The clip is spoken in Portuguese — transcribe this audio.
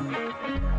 Música